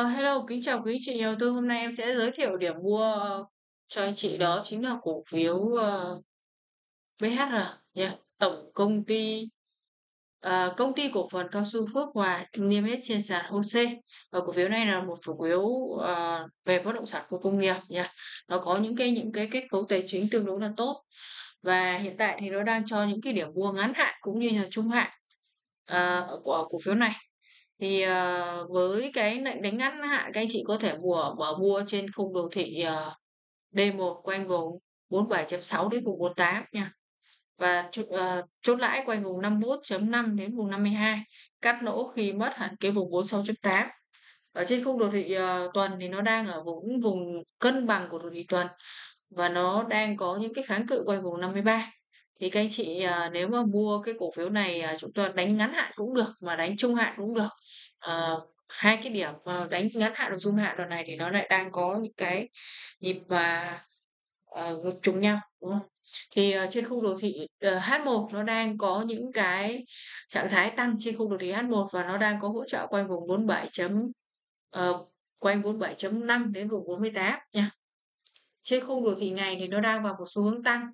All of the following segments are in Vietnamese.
Uh, hello, kính chào quý chị nhà đầu tư. Hôm nay em sẽ giới thiệu điểm mua ờ, cho anh chị đó chính là cổ phiếu uh, BHR nha. Tổng công ty uh, công ty cổ phần cao su Phước Hòa niêm yết trên sàn HOSE. Và cổ phiếu này là một cổ phiếu uh, về bất động sản khu công nghiệp nha. Nó có những cái những cái kết cấu tài chính tương đối là tốt và hiện tại thì nó đang cho những cái điểm mua ngắn hạn cũng như là trung hạn uh, của cổ phiếu này thì, uh, với cái lệnh đánh ngắn hạn các anh chị có thể mua mở mua trên khung đồ thị, ờ, uh, D1 quanh vùng 47.6 đến vùng 48 nha. Và chốt ờ, chốt lãi quanh vùng 51.5 đến vùng 52, cắt lỗ khi mất hẳn cái vùng 46.8. Ở trên khung đồ thị, uh, tuần thì nó đang ở vùng vùng cân bằng của đồ thị tuần và nó đang có những cái kháng cự quanh vùng 53. Thì các anh chị, à, nếu mà mua cái cổ phiếu này, à, chúng ta đánh ngắn hạn cũng được, mà đánh trung hạn cũng được. Ờ, hai cái điểm ờ, đánh ngắn hạn và trung hạn đợt này thì nó lại đang có những cái nhịp mà, uh, trùng nhau, đúng không? Thì, uh, trên khung đồ thị, uh, H1 nó đang có những cái trạng thái tăng trên khung đồ thị H1 và nó đang có hỗ trợ quanh vùng 47 chấm ờ, quanh 47.5 đến vùng 48 nha. Trên khung đồ thị ngày thì nó đang vào một xu hướng tăng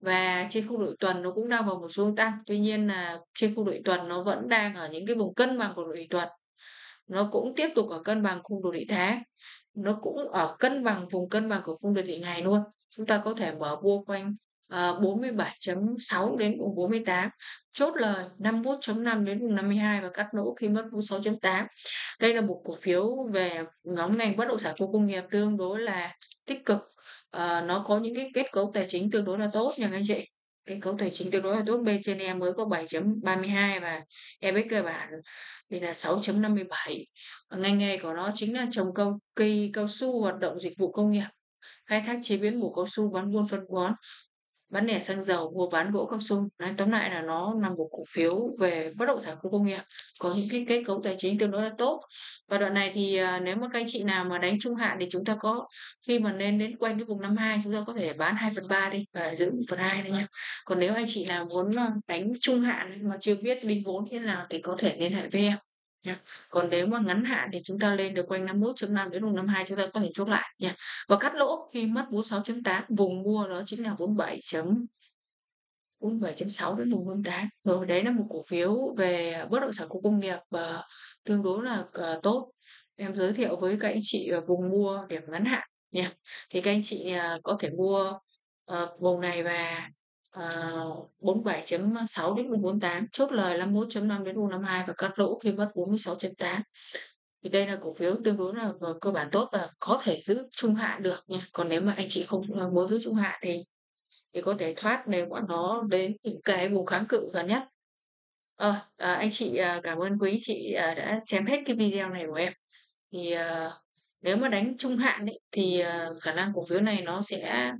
và trên khung độ tuần nó cũng đang vào một xu hướng tăng. Tuy nhiên là trên khung độ tuần nó vẫn đang ở những cái vùng cân bằng của độ tuần. Nó cũng tiếp tục ở cân bằng khung đồ thị tháng. Nó cũng ở cân bằng vùng cân bằng của khung đồ thị ngày luôn. Chúng ta có thể mở mua quanh ờ, uh, 47.6 đến vùng 48, chốt lời 51.5 đến vùng 52 và cắt lỗ khi mất vùng 6.8. Đây là một cổ phiếu về nhóm ngành bất động sản khu công nghiệp tương đối là tích cực uh, nó có những cái kết cấu tài chính tương đối là tốt nha anh chị. Kết cấu tài chính tương đối là tốt, bên trên em mới có 7.32 và EBIT cơ bản thì là 6.57. Ngành nghề của nó chính là trồng cao cây cao su, hoạt động dịch vụ công nghiệp, khai thác chế biến mủ cao su, bán buôn phân bón, bán lẻ xăng dầu, mua bán gỗ cao su. Nói tóm lại là nó là một cổ phiếu về bất động sản khu công nghiệp, có những cái kết cấu tài chính tương đối là tốt. Và đoạn này thì à, nếu mà các anh chị nào mà đánh trung hạn thì chúng ta có khi mà lên đến quanh cái vùng 52 chúng ta có thể bán 2 phần 3 đi và giữ 1 phần 2 đấy nhá Còn nếu anh chị nào muốn à, đánh trung hạn mà chưa biết đi vốn thế nào thì có thể liên hệ với em nha. Còn nếu mà ngắn hạn thì chúng ta lên được quanh 51.5 đến vùng 52 chúng ta có thể chốt lại nha. Và cắt lỗ khi mất 46.8, vùng mua đó chính là 47 47.6 đến vùng 48. Rồi đấy là một cổ phiếu về bất động sản khu công nghiệp và tương đối là uh, tốt. Em giới thiệu với các anh chị ờ, vùng mua điểm ngắn hạn nha. Thì các anh chị uh, có thể mua uh, vùng này và Ờ, uh, 47.6 đến vùng 48, chốt lời 51.5 đến vùng 52 và cắt lỗ khi mất 46.8. Thì đây là cổ phiếu tương đối là cơ bản tốt và có thể giữ trung hạn được nha. Còn nếu mà anh chị không ờ, muốn giữ trung hạn thì thì có thể thoát nếu bọn nó đến những cái vùng kháng cự gần nhất. à, à, anh chị à, cảm ơn quý chị à, đã xem hết cái video này của em. Thì à, nếu mà đánh trung hạn ấy, thì à, khả năng cổ phiếu này nó sẽ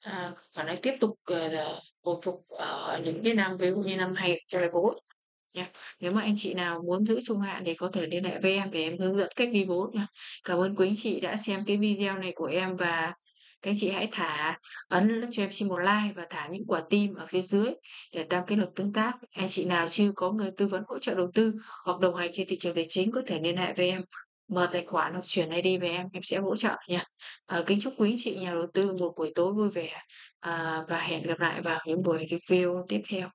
à, khả năng tiếp tục à, hồi phục ở những cái năm, ví dụ như năm 2024 nha. Nếu mà anh chị nào muốn giữ trung hạn thì có thể liên hệ với em để em hướng dẫn cách đi vốn nha. Cảm ơn quý anh chị đã xem cái video này của em và các anh chị hãy thả ấn cho em xin một like và thả những quả tim ở phía dưới để tăng cái lực tương tác. Anh chị nào chưa có người tư vấn hỗ trợ đầu tư hoặc đồng hành trên thị trường tài chính có thể liên hệ với em mở tài khoản hoặc chuyển ID về em em sẽ hỗ trợ nha. À, kính chúc quý anh chị nhà đầu tư một buổi tối vui vẻ à, và hẹn gặp lại vào những buổi review tiếp theo.